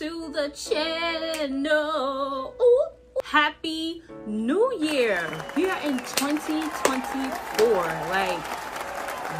to the channel. Ooh. Happy New Year. We are in 2024. Like,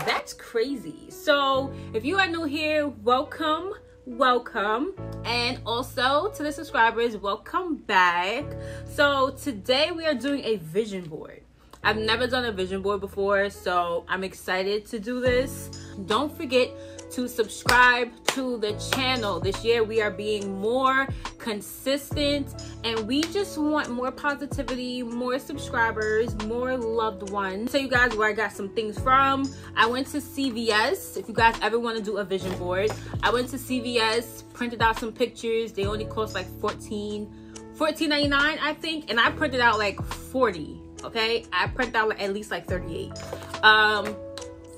that's crazy. So, if you are new here, welcome, welcome. And also to the subscribers, welcome back. So, today we are doing a vision board. I've never done a vision board before, so I'm excited to do this. Don't forget to subscribe to the channel. This year we are being more consistent and we just want more positivity, more subscribers, more loved ones. Tell you guys where I got some things from. I went to CVS. If you guys ever want to do a vision board, I went to CVS, printed out some pictures. They only cost like 14 $14.99 I think and I printed out like 40 okay I printed out at least like 38 um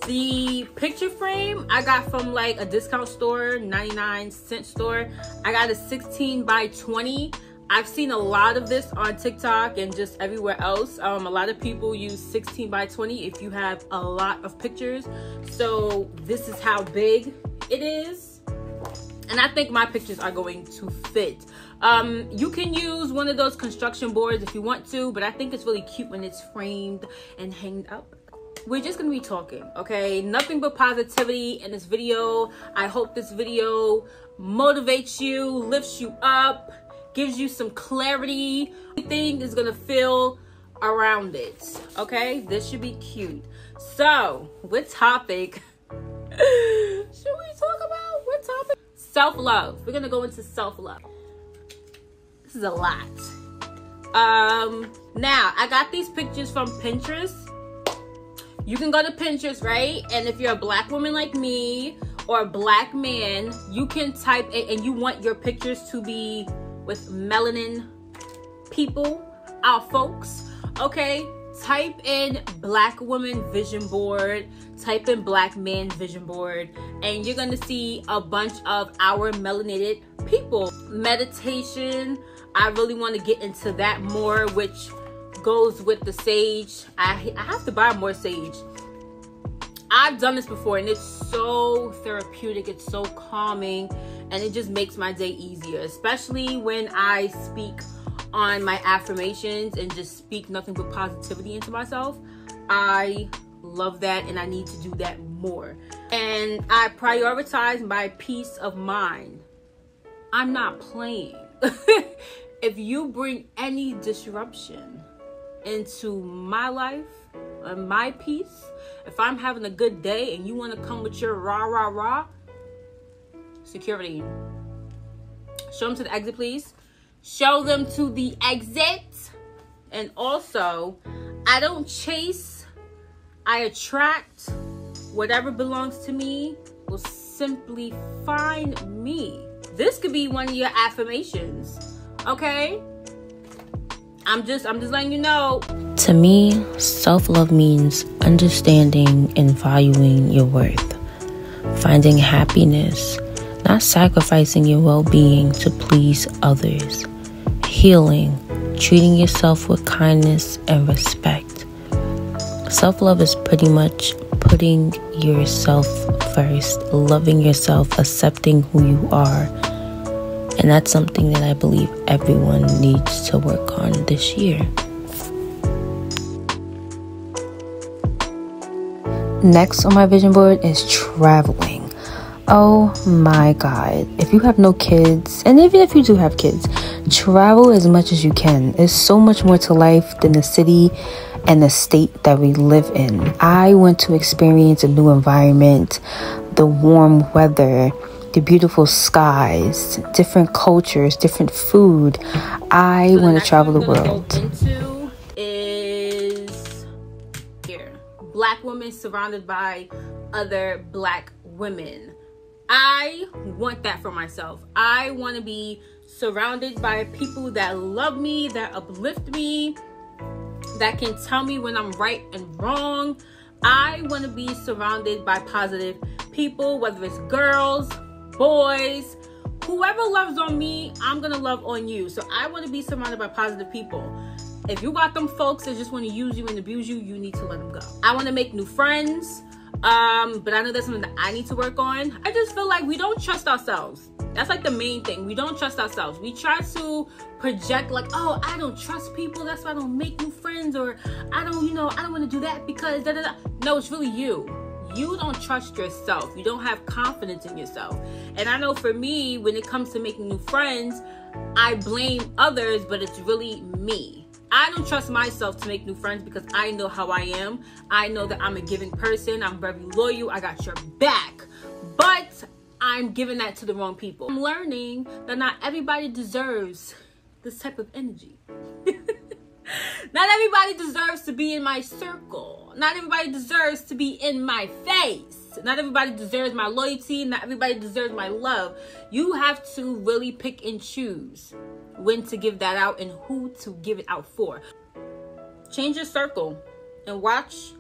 the picture frame I got from like a discount store, 99 cent store. I got a 16 by 20. I've seen a lot of this on TikTok and just everywhere else. Um, a lot of people use 16 by 20 if you have a lot of pictures. So this is how big it is. And I think my pictures are going to fit. Um, you can use one of those construction boards if you want to, but I think it's really cute when it's framed and hanged up we're just gonna be talking okay? Nothing but positivity in this video. I hope this video motivates you lifts you up gives you some clarity. Everything is gonna feel around it okay? This should be cute. So what topic should we talk about? What topic? Self-love. We're gonna go into self-love. This is a lot. Um now i got these pictures from pinterest you can go to Pinterest, right? And if you're a black woman like me or a black man, you can type it and you want your pictures to be with melanin people, our folks, okay? Type in black woman vision board, type in black man vision board, and you're gonna see a bunch of our melanated people. Meditation, I really wanna get into that more, which goes with the sage. I, I have to buy more sage. I've done this before and it's so therapeutic. It's so calming and it just makes my day easier, especially when I speak on my affirmations and just speak nothing but positivity into myself. I love that and I need to do that more. And I prioritize my peace of mind. I'm not playing. if you bring any disruption, into my life and my peace, if I'm having a good day and you want to come with your rah rah rah, security. Show them to the exit, please. Show them to the exit. And also, I don't chase, I attract whatever belongs to me will simply find me. This could be one of your affirmations. Okay? I'm just I'm just letting you know. To me, self-love means understanding and valuing your worth. Finding happiness, not sacrificing your well-being to please others. Healing, treating yourself with kindness and respect. Self-love is pretty much putting yourself first, loving yourself, accepting who you are and that's something that I believe everyone needs to work on this year. Next on my vision board is traveling. Oh my god. If you have no kids, and even if you do have kids, travel as much as you can. There's so much more to life than the city and the state that we live in. I want to experience a new environment, the warm weather, the beautiful skies, different cultures, different food. I so want to travel the world. Into is here, black women surrounded by other black women. I want that for myself. I want to be surrounded by people that love me, that uplift me, that can tell me when I'm right and wrong. I want to be surrounded by positive people, whether it's girls, boys, whoever loves on me, I'm gonna love on you. So I want to be surrounded by positive people. If you got them folks that just want to use you and abuse you, you need to let them go. I want to make new friends, um, but I know that's something that I need to work on. I just feel like we don't trust ourselves. That's like the main thing. We don't trust ourselves. We try to project like, oh, I don't trust people. That's why I don't make new friends, or I don't, you know, I don't want to do that because da da da. No, it's really you. You don't trust yourself. You don't have confidence in yourself. And I know for me, when it comes to making new friends, I blame others, but it's really me. I don't trust myself to make new friends because I know how I am. I know that I'm a giving person. I'm very loyal. I got your back. But I'm giving that to the wrong people. I'm learning that not everybody deserves this type of energy. not everybody deserves to be in my circle. Not everybody deserves to be in my face. Not everybody deserves my loyalty. Not everybody deserves my love. You have to really pick and choose when to give that out and who to give it out for. Change your circle and watch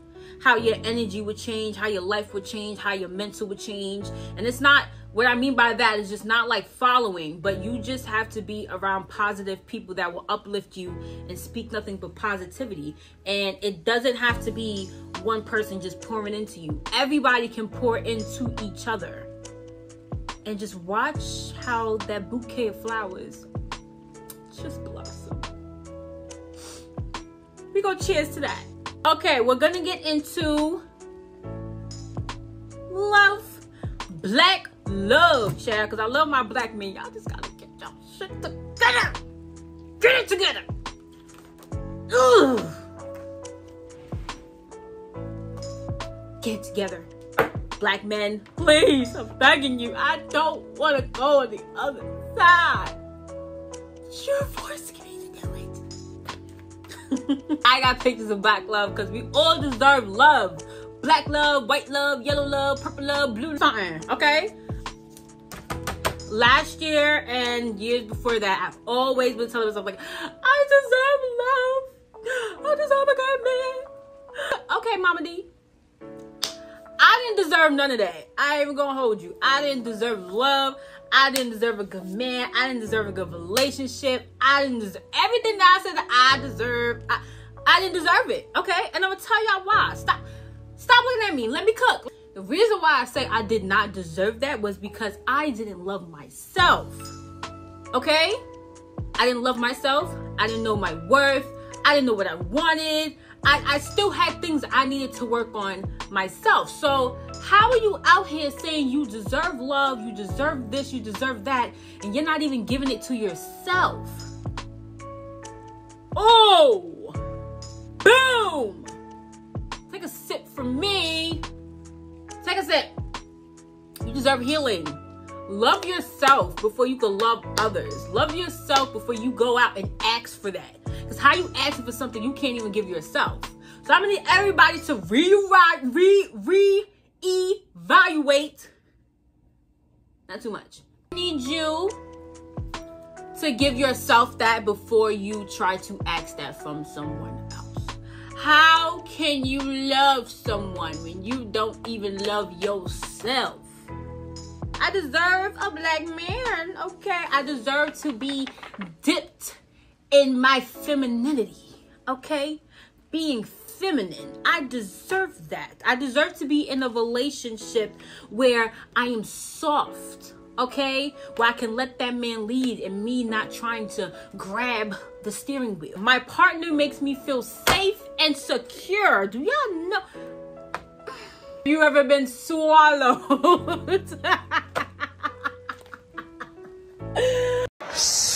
how your energy would change, how your life would change, how your mental would change. And it's not what I mean by that is just not like following, but you just have to be around positive people that will uplift you and speak nothing but positivity. And it doesn't have to be one person just pouring into you, everybody can pour into each other. And just watch how that bouquet of flowers just blossom. We go cheers to that. Okay, we're gonna get into love, black love, child, because I love my black men. Y'all just gotta get y'all shit together. Get it together. Ugh. Get together. Black men, please, I'm begging you. I don't want to go on the other side. You're forcing I got pictures of black love because we all deserve love. Black love, white love, yellow love, purple love, blue something, okay? Last year and years before that, I've always been telling myself like, I deserve love. I deserve a good man. Okay, Mama D. I didn't deserve none of that. I ain't even gonna hold you. I didn't deserve love. I didn't deserve a good man. I didn't deserve a good relationship. I didn't deserve everything that I said that I deserve. I, I didn't deserve it. Okay? And I'm gonna tell y'all why. Stop stop looking at me. Let me cook. The reason why I say I did not deserve that was because I didn't love myself. Okay? I didn't love myself. I didn't know my worth. I didn't know what I wanted. I, I still had things I needed to work on myself. So, how are you out here saying you deserve love, you deserve this, you deserve that, and you're not even giving it to yourself? Oh, boom! Take a sip from me. Take a sip. You deserve healing. Love yourself before you can love others. Love yourself before you go out and ask for that. Because how you asking for something you can't even give yourself? So I'm gonna need everybody to rewrite, re re evaluate. Not too much. I need you to give yourself that before you try to ask that from someone else. How can you love someone when you don't even love yourself? I deserve a black man, okay? I deserve to be dipped in my femininity, okay? Being feminine. I deserve that. I deserve to be in a relationship where I am soft, okay? Where I can let that man lead and me not trying to grab the steering wheel. My partner makes me feel safe and secure. Do y'all know? You ever been swallowed?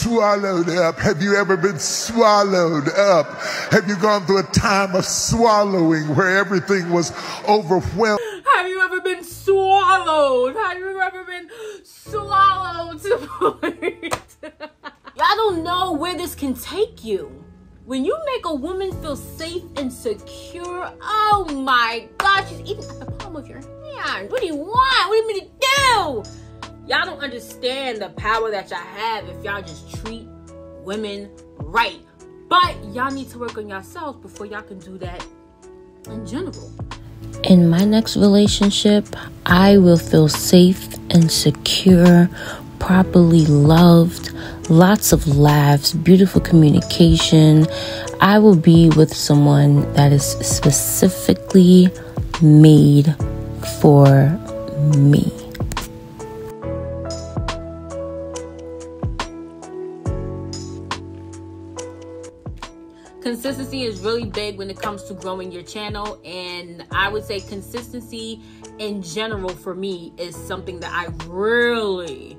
swallowed up? Have you ever been swallowed up? Have you gone through a time of swallowing where everything was overwhelmed? Have you ever been swallowed? Have you ever been swallowed Y'all don't know where this can take you. When you make a woman feel safe and secure, oh my God, she's even at the palm of your hand. What do you want? What do you mean to do? Y'all don't understand the power that y'all have if y'all just treat women right. But y'all need to work on yourselves before y'all can do that in general. In my next relationship, I will feel safe and secure, properly loved, lots of laughs, beautiful communication. I will be with someone that is specifically made for me. Consistency is really big when it comes to growing your channel and i would say consistency in general for me is something that i really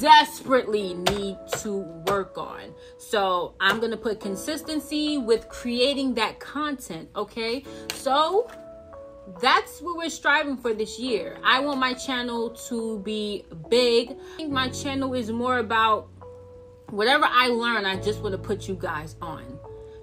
desperately need to work on so i'm gonna put consistency with creating that content okay so that's what we're striving for this year. I want my channel to be big. I think my channel is more about whatever I learn, I just want to put you guys on.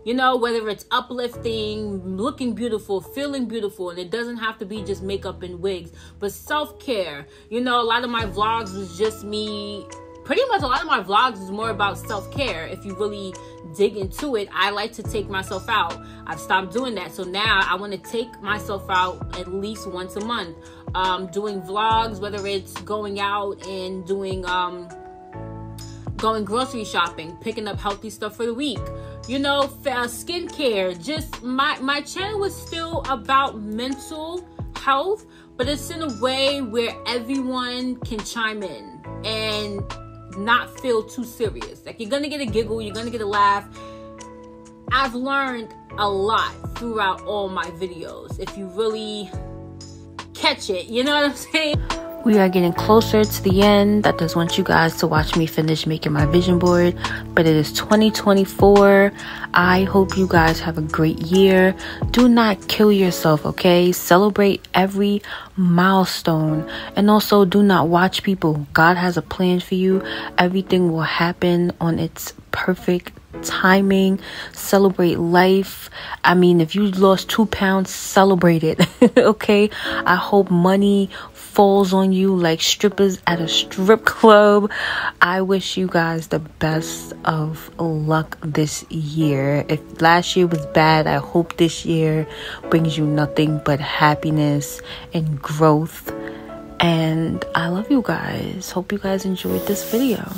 You know, whether it's uplifting, looking beautiful, feeling beautiful, and it doesn't have to be just makeup and wigs, but self care. You know, a lot of my vlogs was just me pretty much a lot of my vlogs is more about self-care. If you really dig into it i like to take myself out. I've stopped doing that. So now i want to take myself out at least once a month. Um, doing vlogs whether it's going out and doing um, going grocery shopping picking up healthy stuff for the week you know skincare just my my channel was still about mental health but it's in a way where everyone can chime in and not feel too serious. Like you're gonna get a giggle, you're gonna get a laugh. I've learned a lot throughout all my videos. If you really catch it, you know what I'm saying? We are getting closer to the end. I just want you guys to watch me finish making my vision board. But it is 2024. I hope you guys have a great year. Do not kill yourself, okay? Celebrate every milestone. And also, do not watch people. God has a plan for you. Everything will happen on its perfect timing, celebrate life. I mean, if you lost two pounds, celebrate it. okay. I hope money falls on you like strippers at a strip club. I wish you guys the best of luck this year. If last year was bad, I hope this year brings you nothing but happiness and growth. And I love you guys. Hope you guys enjoyed this video.